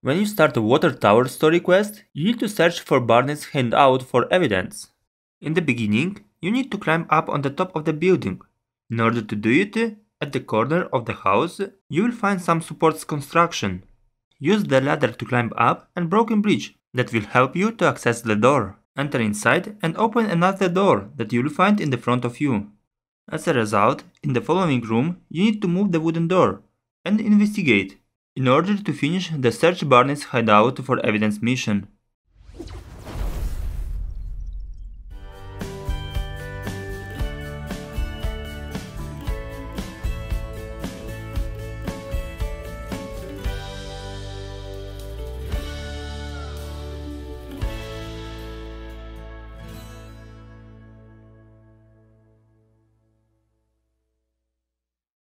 When you start a water tower story quest, you need to search for Barney's hideout for evidence. In the beginning, you need to climb up on the top of the building. In order to do it, at the corner of the house, you will find some supports construction. Use the ladder to climb up and broken bridge that will help you to access the door. Enter inside and open another door that you will find in the front of you. As a result, in the following room, you need to move the wooden door and investigate in order to finish the Search Barney's hideout for evidence mission.